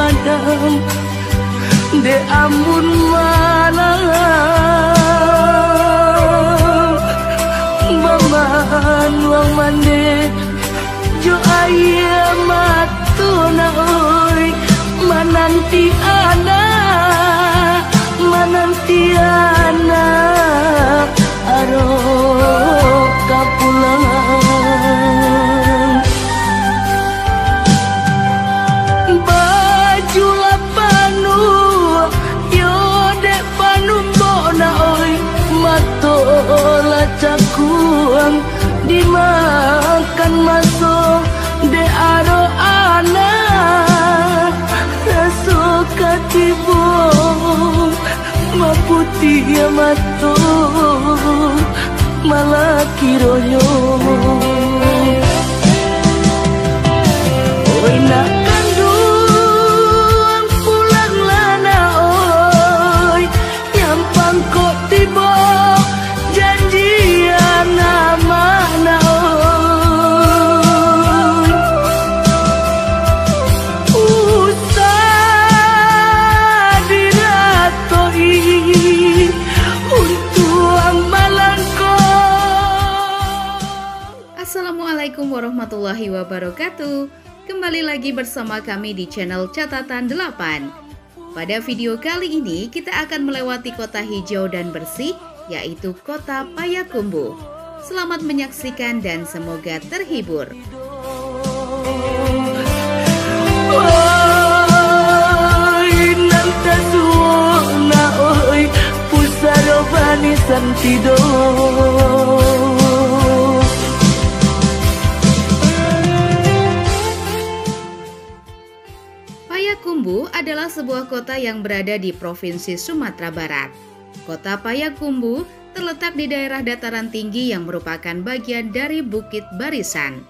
padam de amun malam baman wang mande. Jo ayah matu na oi mananti anak maputi ya mato malah kiroyo Oi nak warahmatullahi wabarakatuh. Kembali lagi bersama kami di channel Catatan 8. Pada video kali ini kita akan melewati kota hijau dan bersih yaitu kota Payakumbuh. Selamat menyaksikan dan semoga terhibur. Payakumbuh adalah sebuah kota yang berada di Provinsi Sumatera Barat. Kota Payakumbuh terletak di daerah dataran tinggi yang merupakan bagian dari Bukit Barisan.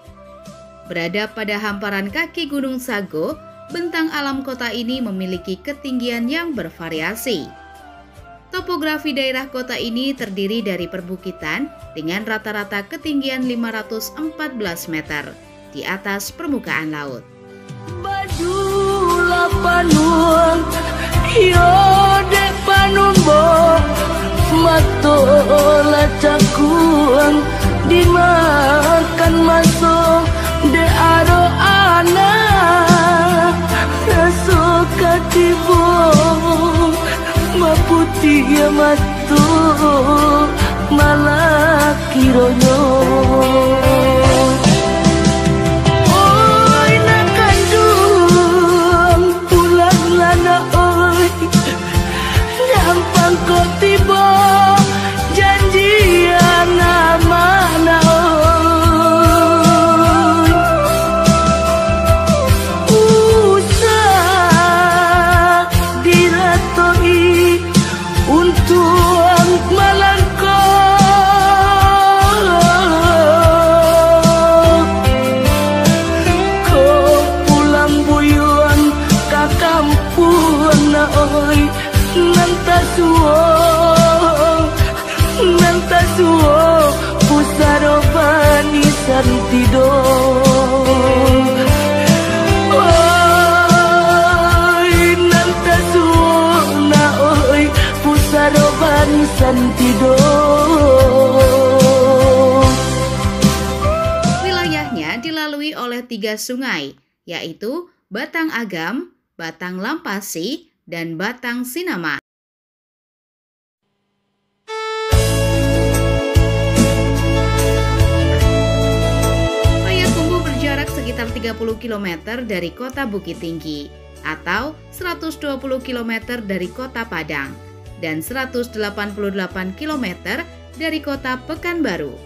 Berada pada hamparan kaki Gunung Sago, bentang alam kota ini memiliki ketinggian yang bervariasi. Topografi daerah kota ini terdiri dari perbukitan dengan rata-rata ketinggian 514 meter di atas permukaan laut. Lapanuang, yo dek panun bo, mato lacakuang, dimakan masuk de aro anak, raso katibo, maputi ya matu, malah bani santido Oi Nanta suo na oi Pusaro santido Wilayahnya dilalui oleh tiga sungai, yaitu Batang Agam, Batang Lampasi, dan Batang Sinama. Sekitar 30 km dari kota Bukit Tinggi atau 120 km dari kota Padang dan 188 km dari kota Pekanbaru.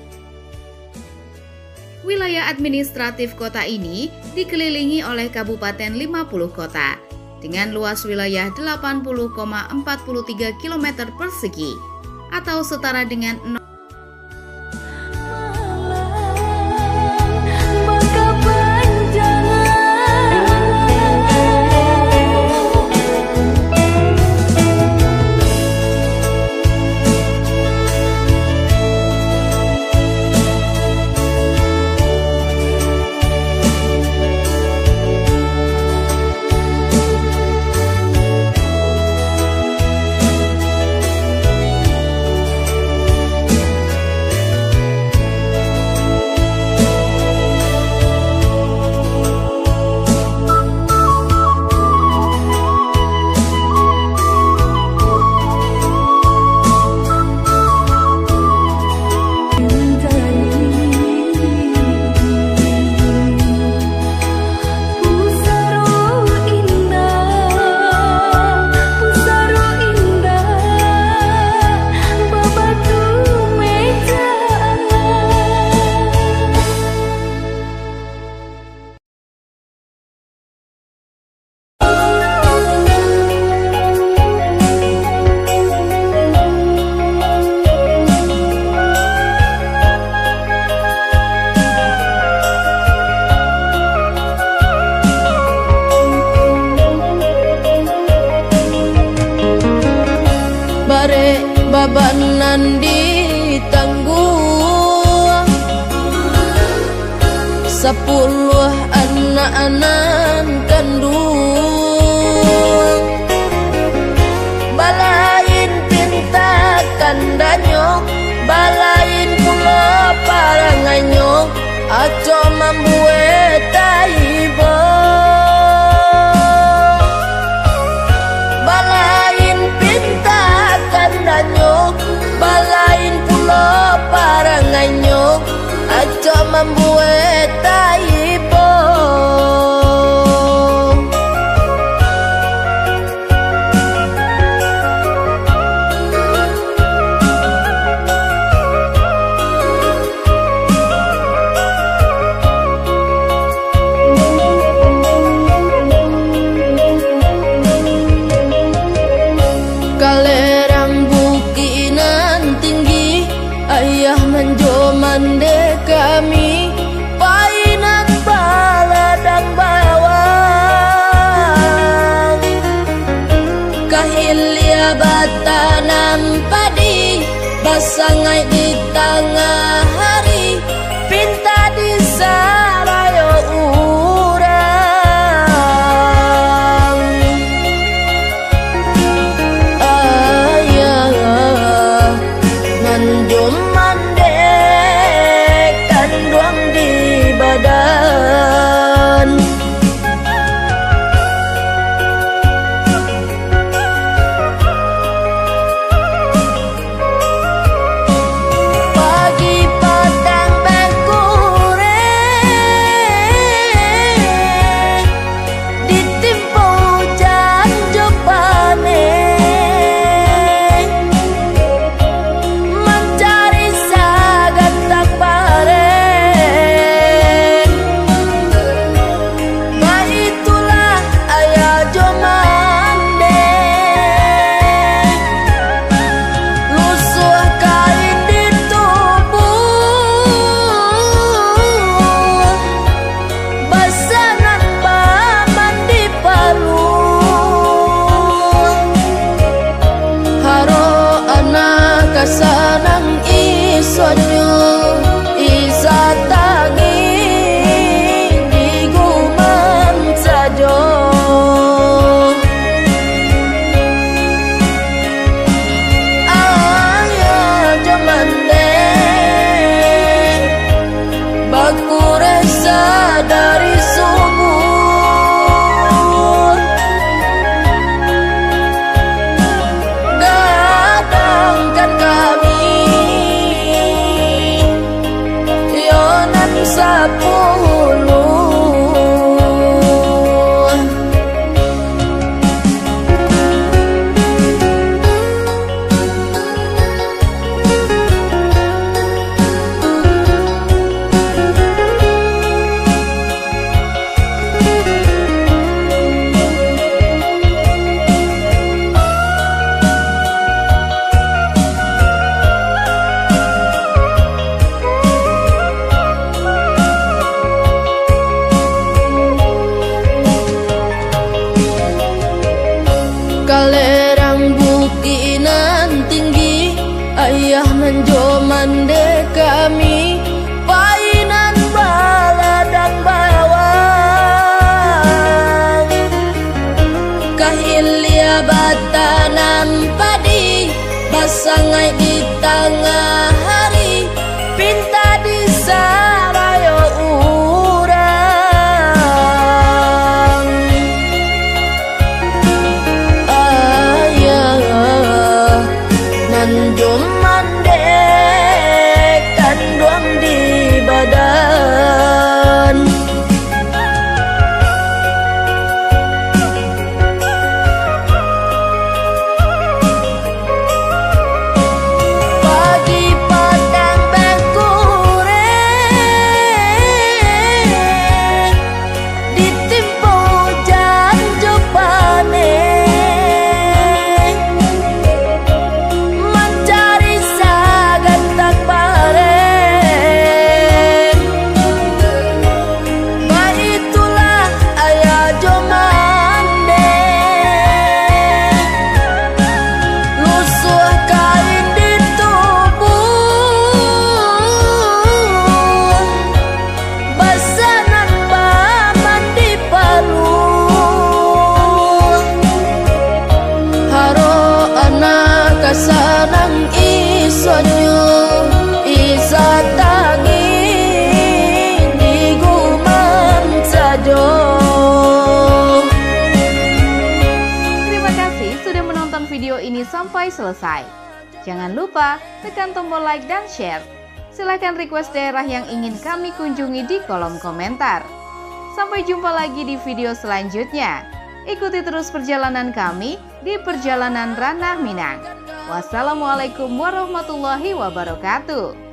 Wilayah administratif kota ini dikelilingi oleh kabupaten 50 kota dengan luas wilayah 80,43 km persegi atau setara dengan 0 Baban nanti tangguh, sepuluh anak-anak kandung balain tinta kandanyo balain kula paranganyok aco membuat sang ngày đi sangai di tangan. Sampai selesai. Jangan lupa tekan tombol like dan share. Silahkan request daerah yang ingin kami kunjungi di kolom komentar. Sampai jumpa lagi di video selanjutnya. Ikuti terus perjalanan kami di Perjalanan Ranah Minang. Wassalamualaikum warahmatullahi wabarakatuh.